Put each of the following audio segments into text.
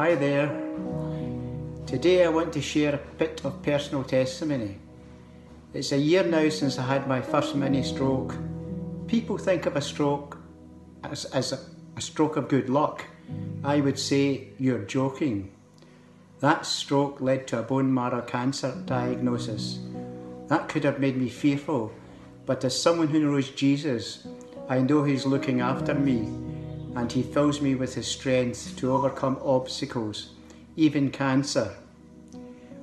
Hi there. Today I want to share a bit of personal testimony. It's a year now since I had my first mini stroke. People think of a stroke as, as a, a stroke of good luck. I would say you're joking. That stroke led to a bone marrow cancer diagnosis. That could have made me fearful, but as someone who knows Jesus, I know He's looking after me and He fills me with His strength to overcome obstacles, even cancer.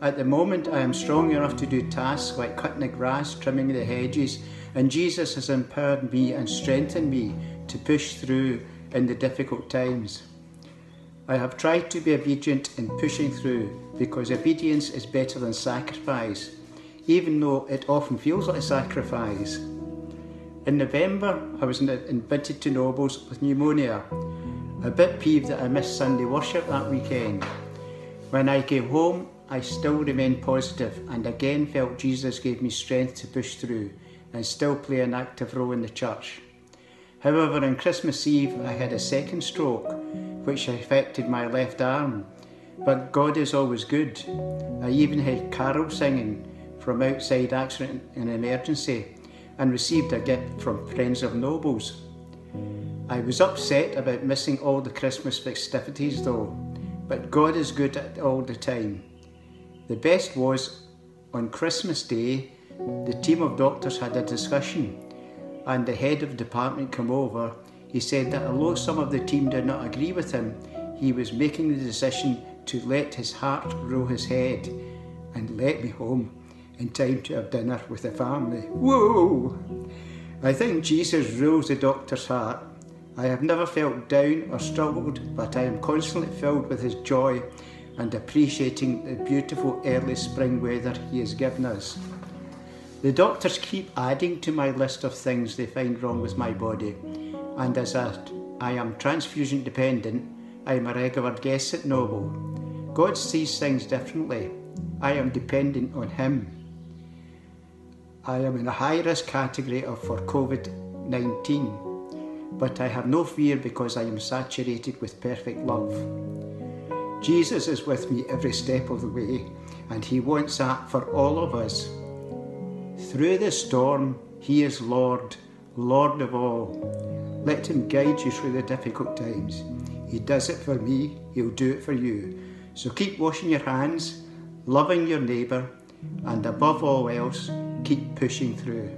At the moment, I am strong enough to do tasks like cutting the grass, trimming the hedges, and Jesus has empowered me and strengthened me to push through in the difficult times. I have tried to be obedient in pushing through because obedience is better than sacrifice, even though it often feels like sacrifice. In November, I was invited to Nobles with pneumonia, a bit peeved that I missed Sunday worship that weekend. When I came home, I still remained positive and again felt Jesus gave me strength to push through and still play an active role in the church. However, on Christmas Eve, I had a second stroke, which affected my left arm. But God is always good. I even had carol singing from outside accident and emergency and received a gift from Friends of Nobles. I was upset about missing all the Christmas festivities though, but God is good at all the time. The best was on Christmas Day, the team of doctors had a discussion and the head of department came over, he said that although some of the team did not agree with him, he was making the decision to let his heart rule his head and let me home in time to have dinner with the family. Whoa! I think Jesus rules the doctor's heart. I have never felt down or struggled, but I am constantly filled with his joy and appreciating the beautiful early spring weather he has given us. The doctors keep adding to my list of things they find wrong with my body, and as a, I am transfusion dependent, I am a regular guest at Noble. God sees things differently. I am dependent on Him. I am in a high risk category for COVID 19, but I have no fear because I am saturated with perfect love. Jesus is with me every step of the way, and He wants that for all of us. Through the storm, He is Lord, Lord of all. Let Him guide you through the difficult times. He does it for me, He'll do it for you. So keep washing your hands, loving your neighbour, and above all else, keep pushing through.